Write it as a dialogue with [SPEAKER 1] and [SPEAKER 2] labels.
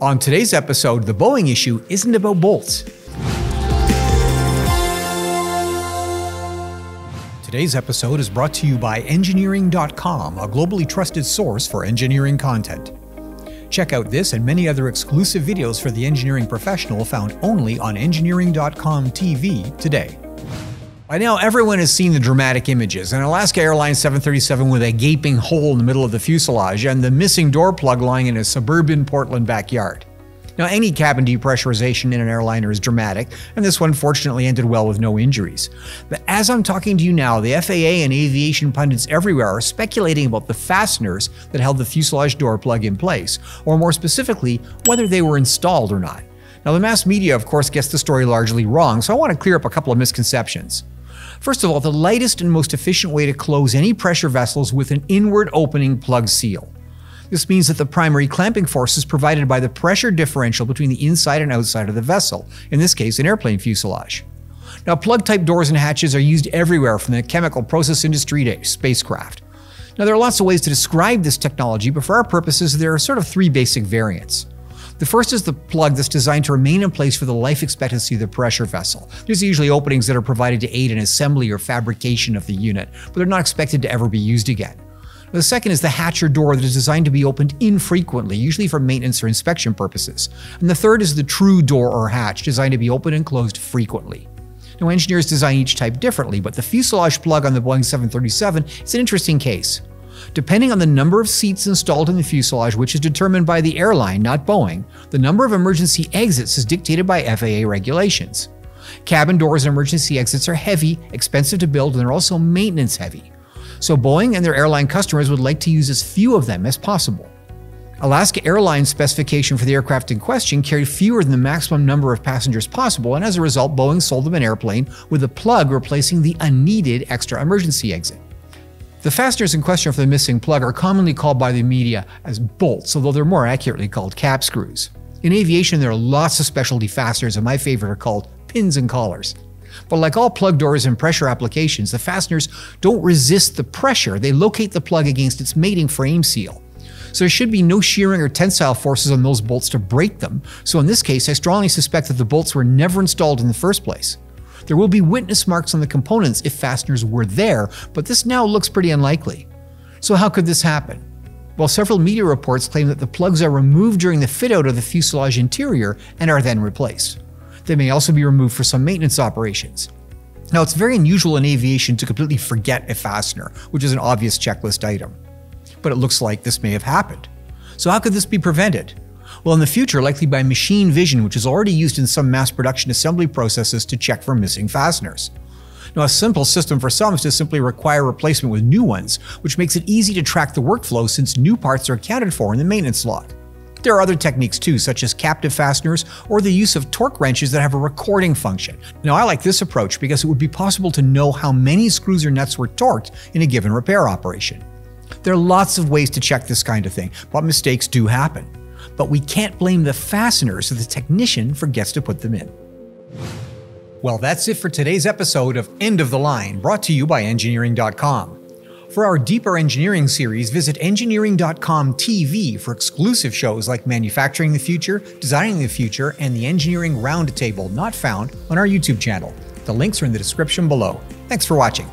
[SPEAKER 1] On today's episode, the Boeing issue isn't about bolts. Today's episode is brought to you by Engineering.com, a globally trusted source for engineering content. Check out this and many other exclusive videos for the engineering professional found only on Engineering.com TV today. By now, everyone has seen the dramatic images an Alaska Airlines 737 with a gaping hole in the middle of the fuselage and the missing door plug lying in a suburban Portland backyard. Now, any cabin depressurization in an airliner is dramatic, and this one fortunately ended well with no injuries. But as I'm talking to you now, the FAA and aviation pundits everywhere are speculating about the fasteners that held the fuselage door plug in place, or more specifically, whether they were installed or not. Now, the mass media, of course, gets the story largely wrong, so I want to clear up a couple of misconceptions. First of all, the lightest and most efficient way to close any pressure vessels with an inward opening plug seal. This means that the primary clamping force is provided by the pressure differential between the inside and outside of the vessel, in this case, an airplane fuselage. Now, plug type doors and hatches are used everywhere from the chemical process industry to spacecraft. Now, there are lots of ways to describe this technology, but for our purposes, there are sort of three basic variants. The first is the plug that's designed to remain in place for the life expectancy of the pressure vessel. There's usually openings that are provided to aid in assembly or fabrication of the unit, but they're not expected to ever be used again. The second is the hatch or door that is designed to be opened infrequently, usually for maintenance or inspection purposes. And the third is the true door or hatch, designed to be opened and closed frequently. Now, engineers design each type differently, but the fuselage plug on the Boeing 737 is an interesting case. Depending on the number of seats installed in the fuselage, which is determined by the airline, not Boeing, the number of emergency exits is dictated by FAA regulations. Cabin doors and emergency exits are heavy, expensive to build, and they're also maintenance heavy. So Boeing and their airline customers would like to use as few of them as possible. Alaska Airlines specification for the aircraft in question carried fewer than the maximum number of passengers possible, and as a result, Boeing sold them an airplane with a plug replacing the unneeded extra emergency exit. The fasteners in question for the missing plug are commonly called by the media as bolts, although they're more accurately called cap screws. In aviation, there are lots of specialty fasteners, and my favorite are called pins and collars. But like all plug doors and pressure applications, the fasteners don't resist the pressure, they locate the plug against its mating frame seal. So there should be no shearing or tensile forces on those bolts to break them, so in this case, I strongly suspect that the bolts were never installed in the first place. There will be witness marks on the components if fasteners were there, but this now looks pretty unlikely. So how could this happen? Well, several media reports claim that the plugs are removed during the fit out of the fuselage interior and are then replaced. They may also be removed for some maintenance operations. Now, it's very unusual in aviation to completely forget a fastener, which is an obvious checklist item. But it looks like this may have happened. So, how could this be prevented? Well, in the future, likely by machine vision, which is already used in some mass production assembly processes to check for missing fasteners. Now, a simple system for some is to simply require replacement with new ones, which makes it easy to track the workflow since new parts are accounted for in the maintenance log. There are other techniques too, such as captive fasteners or the use of torque wrenches that have a recording function. Now, I like this approach because it would be possible to know how many screws or nuts were torqued in a given repair operation. There are lots of ways to check this kind of thing, but mistakes do happen but we can't blame the fasteners or the technician forgets to put them in. Well, that's it for today's episode of End of the Line, brought to you by Engineering.com. For our deeper engineering series, visit Engineering.com TV for exclusive shows like Manufacturing the Future, Designing the Future, and the Engineering Roundtable, not found on our YouTube channel. The links are in the description below. Thanks for watching.